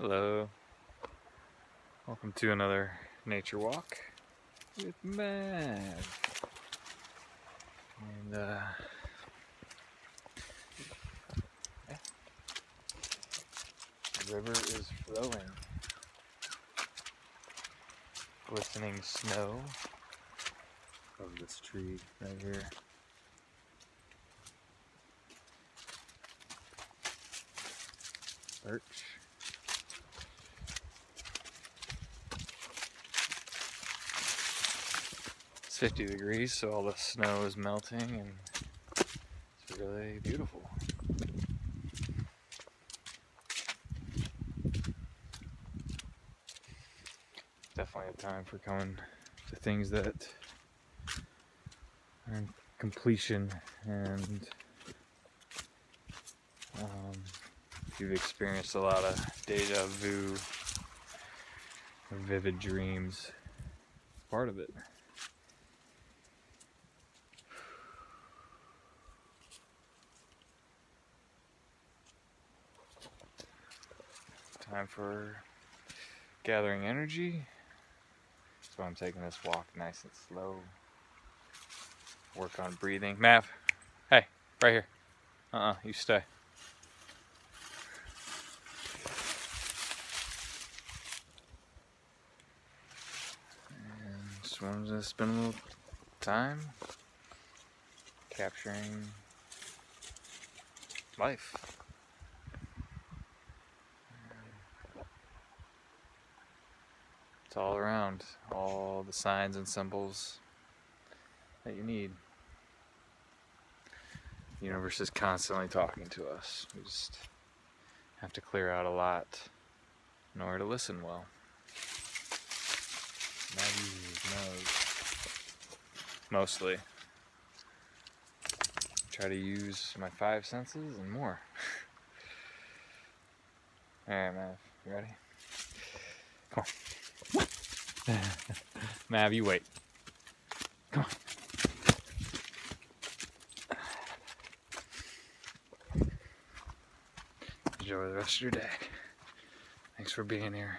Hello. Welcome to another nature walk with Mav. And uh yeah. the river is flowing. Glistening snow of this tree right here. Birch. It's 50 degrees, so all the snow is melting and it's really beautiful. Definitely a time for coming to things that are in completion and um, you've experienced a lot of deja vu, vivid dreams, part of it. Time for gathering energy. So I'm taking this walk nice and slow. Work on breathing. Mav, hey, right here. Uh-uh, you stay. And just wanted to spend a little time capturing life. It's all around, all the signs and symbols that you need. The universe is constantly talking to us. We just have to clear out a lot in order to listen well. knows. Mostly. Try to use my five senses and more. Alright, Mav, you ready? Come on. Mav, you wait. Come on. Enjoy the rest of your day. Thanks for being here.